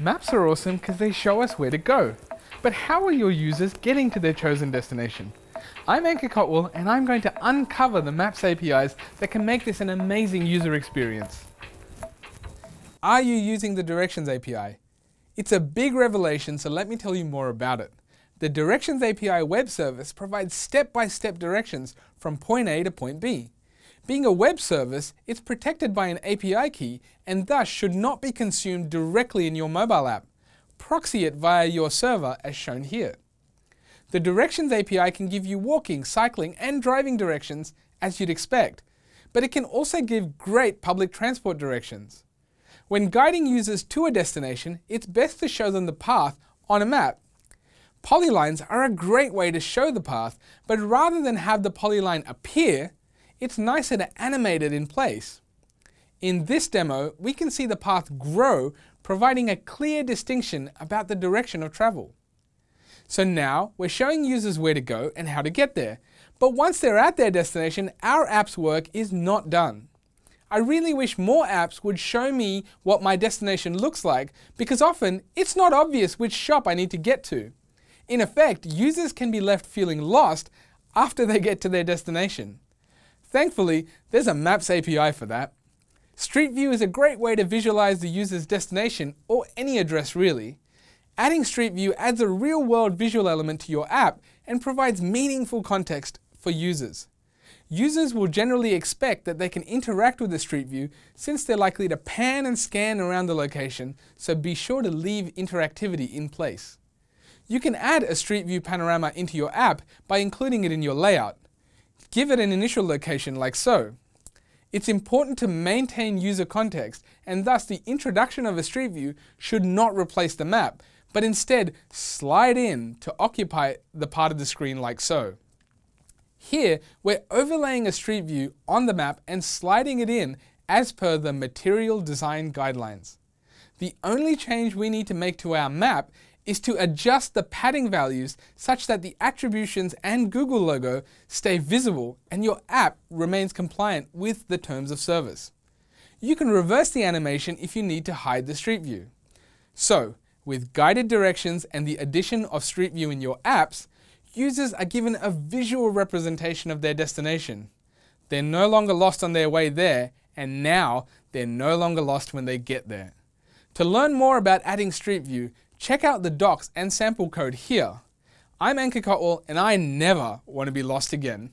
Maps are awesome because they show us where to go. But how are your users getting to their chosen destination? I'm Ankur Kotwal and I'm going to uncover the Maps APIs that can make this an amazing user experience. Are you using the Directions API? It's a big revelation, so let me tell you more about it. The Directions API web service provides step-by-step -step directions from point A to point B. Being a web service, it's protected by an API key and thus should not be consumed directly in your mobile app. Proxy it via your server as shown here. The Directions API can give you walking, cycling and driving directions as you'd expect, but it can also give great public transport directions. When guiding users to a destination, it's best to show them the path on a map. Polylines are a great way to show the path, but rather than have the polyline appear, it's nicer to animate it in place. In this demo, we can see the path grow, providing a clear distinction about the direction of travel. So now, we're showing users where to go and how to get there. But once they're at their destination, our app's work is not done. I really wish more apps would show me what my destination looks like, because often it's not obvious which shop I need to get to. In effect, users can be left feeling lost after they get to their destination. Thankfully, there's a Maps API for that. Street View is a great way to visualize the user's destination, or any address really. Adding Street View adds a real-world visual element to your app and provides meaningful context for users. Users will generally expect that they can interact with the Street View since they're likely to pan and scan around the location, so be sure to leave interactivity in place. You can add a Street View panorama into your app by including it in your layout. Give it an initial location like so. It's important to maintain user context and thus the introduction of a Street View should not replace the map, but instead slide in to occupy the part of the screen like so. Here, we're overlaying a Street View on the map and sliding it in as per the Material Design Guidelines. The only change we need to make to our map is to adjust the padding values such that the attributions and Google logo stay visible and your app remains compliant with the terms of service. You can reverse the animation if you need to hide the Street View. So, with guided directions and the addition of Street View in your apps, users are given a visual representation of their destination. They're no longer lost on their way there, and now they're no longer lost when they get there. To learn more about adding Street View, check out the docs and sample code here. I'm Ankur Kotwal, and I never want to be lost again.